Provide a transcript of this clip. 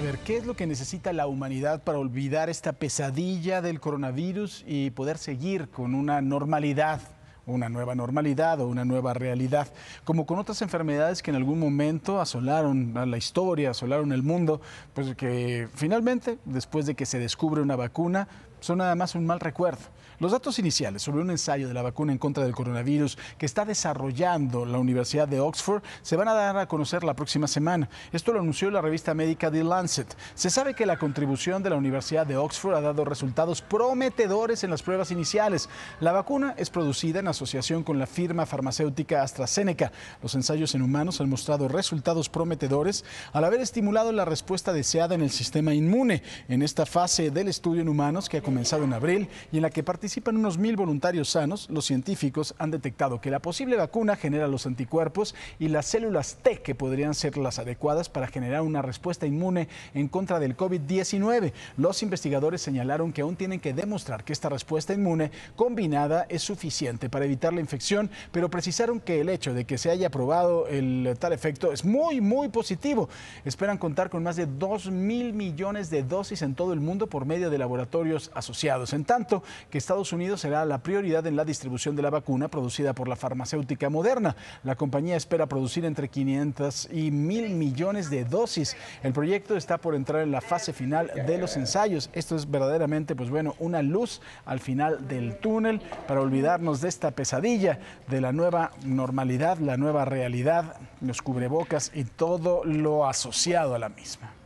A ver, ¿qué es lo que necesita la humanidad para olvidar esta pesadilla del coronavirus y poder seguir con una normalidad? una nueva normalidad o una nueva realidad, como con otras enfermedades que en algún momento asolaron a la historia, asolaron el mundo, pues que finalmente, después de que se descubre una vacuna, son nada más un mal recuerdo. Los datos iniciales sobre un ensayo de la vacuna en contra del coronavirus que está desarrollando la Universidad de Oxford se van a dar a conocer la próxima semana. Esto lo anunció la revista médica The Lancet. Se sabe que la contribución de la Universidad de Oxford ha dado resultados prometedores en las pruebas iniciales. La vacuna es producida en asociación con la firma farmacéutica AstraZeneca. Los ensayos en humanos han mostrado resultados prometedores al haber estimulado la respuesta deseada en el sistema inmune. En esta fase del estudio en humanos que ha comenzado en abril y en la que participa participan unos mil voluntarios sanos, los científicos han detectado que la posible vacuna genera los anticuerpos y las células T que podrían ser las adecuadas para generar una respuesta inmune en contra del COVID-19. Los investigadores señalaron que aún tienen que demostrar que esta respuesta inmune combinada es suficiente para evitar la infección, pero precisaron que el hecho de que se haya probado el tal efecto es muy, muy positivo. Esperan contar con más de 2 mil millones de dosis en todo el mundo por medio de laboratorios asociados. En tanto que Estados Unidos será la prioridad en la distribución de la vacuna producida por la farmacéutica Moderna. La compañía espera producir entre 500 y 1000 millones de dosis. El proyecto está por entrar en la fase final de los ensayos. Esto es verdaderamente, pues bueno, una luz al final del túnel para olvidarnos de esta pesadilla, de la nueva normalidad, la nueva realidad, los cubrebocas y todo lo asociado a la misma.